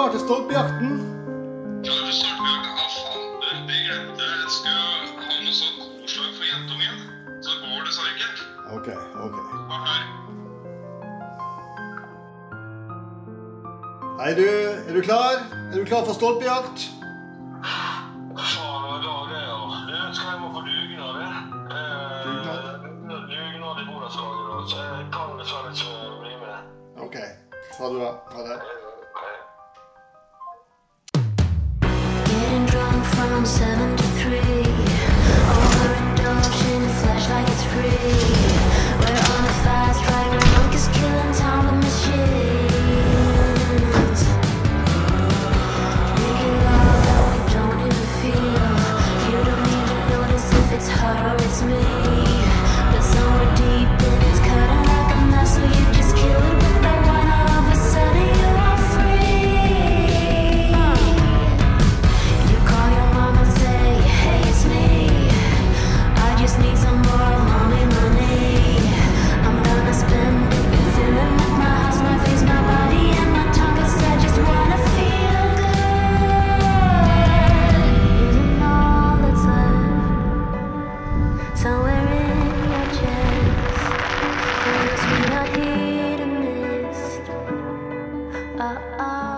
klar til stolpejakten? Klar for stolpejakta? Ja, faen, du, det glemte jeg. Jeg skulle ha noe sånt korsdag for jentungen. Så går dessverre ikke. Ok, ok. Bare hør. Hei, du. Er du klar? Er du klar for stolpejakt? Faen, hva er det? Du, skal jeg må på dugnad, jeg. Eh, Dugnad? I borettslaget. Så jeg kan dessverre ikke bli med. Ok. Ha det bra. Ha det. 啊啊